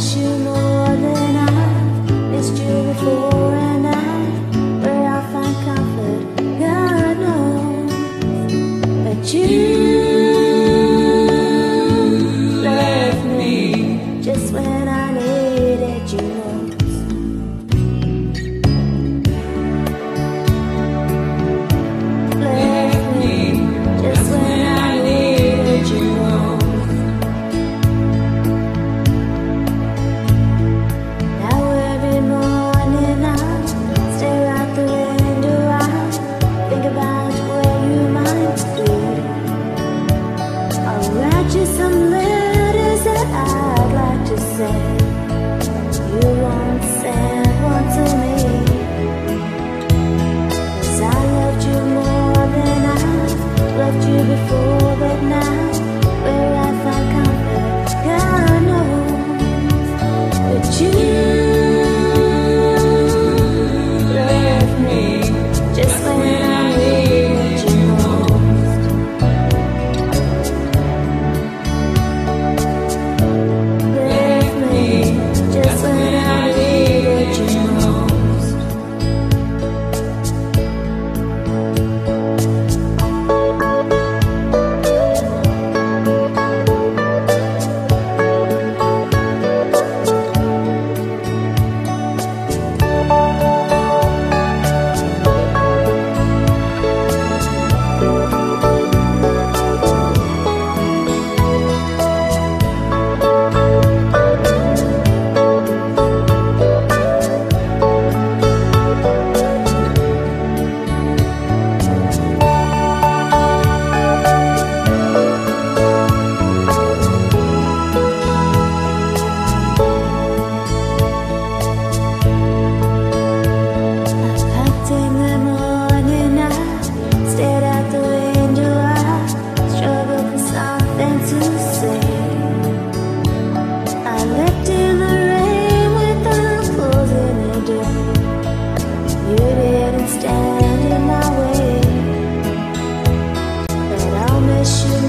wish you 也许